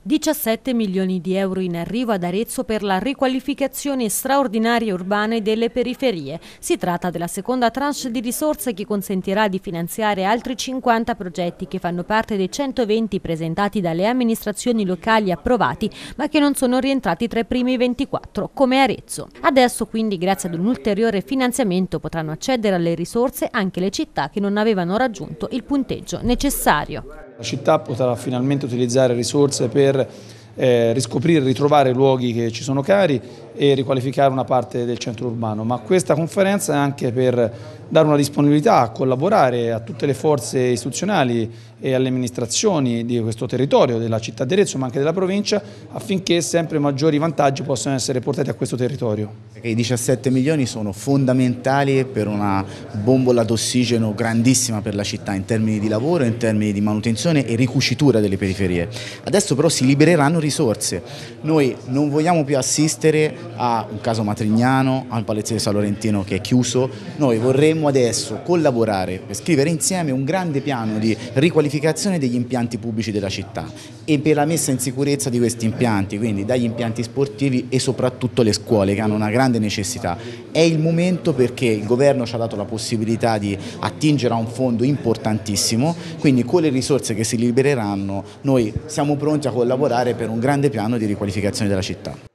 17 milioni di euro in arrivo ad Arezzo per la riqualificazione straordinaria urbane delle periferie. Si tratta della seconda tranche di risorse che consentirà di finanziare altri 50 progetti che fanno parte dei 120 presentati dalle amministrazioni locali approvati ma che non sono rientrati tra i primi 24, come Arezzo. Adesso quindi grazie ad un ulteriore finanziamento potranno accedere alle risorse anche le città che non avevano raggiunto il punteggio necessario. La città potrà finalmente utilizzare risorse per eh, riscoprire, ritrovare luoghi che ci sono cari e riqualificare una parte del centro urbano, ma questa conferenza è anche per dare una disponibilità a collaborare a tutte le forze istituzionali e alle amministrazioni di questo territorio, della città di Arezzo ma anche della provincia, affinché sempre maggiori vantaggi possano essere portati a questo territorio. I 17 milioni sono fondamentali per una bombola d'ossigeno grandissima per la città in termini di lavoro, in termini di manutenzione e ricucitura delle periferie. Adesso però si libereranno risorse. Noi non vogliamo più assistere a un caso Matrignano, al Palazzo San Laurentino che è chiuso, noi vorremmo adesso collaborare per scrivere insieme un grande piano di riqualificazione degli impianti pubblici della città e per la messa in sicurezza di questi impianti, quindi dagli impianti sportivi e soprattutto le scuole che hanno una grande necessità. È il momento perché il governo ci ha dato la possibilità di attingere a un fondo importantissimo, quindi con le risorse che si libereranno noi siamo pronti a collaborare per un grande piano di riqualificazione della città.